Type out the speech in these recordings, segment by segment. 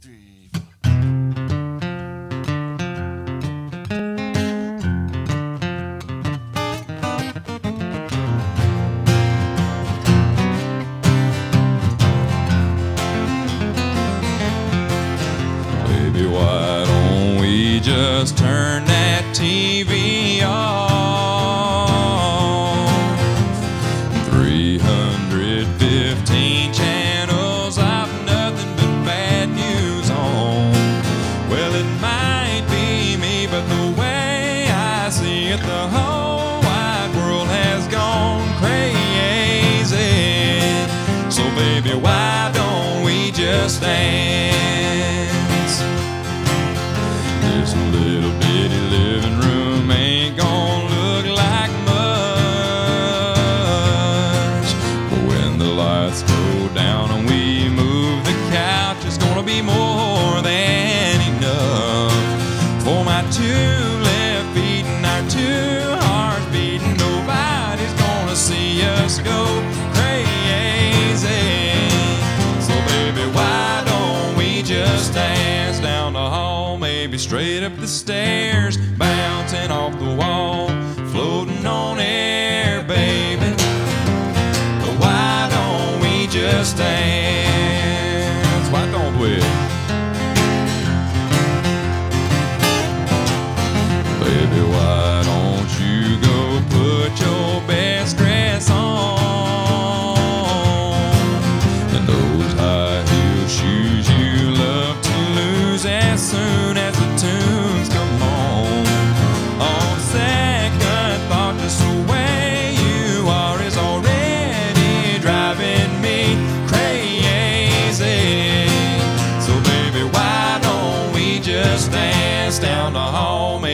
three, four. Baby, why don't we just turn It, the whole wide world has gone crazy. So, baby, why don't we just dance? This little bitty living room ain't gonna look like much. But when the lights go down and we move the couch, it's gonna be more two hearts beating. Nobody's gonna see us go crazy. So, baby, why don't we just dance down the hall, maybe straight up the stairs, bouncing off the wall,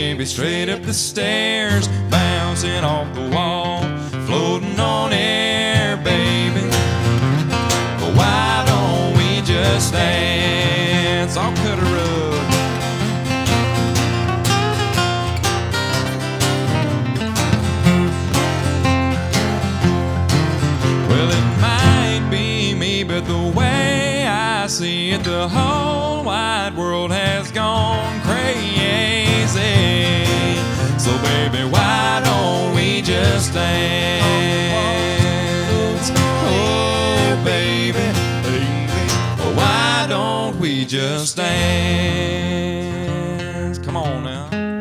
maybe straight up the stairs, bouncing off the wall, floating on air, baby? But why don't we just dance? I'll cut a rug. Well, it might be me, but the way I see it, the whole wide world has So, baby, why don't we just dance? Oh, baby, why don't we just dance? Come on now.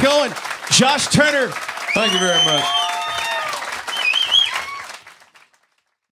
Going. Josh Turner. Thank you very much.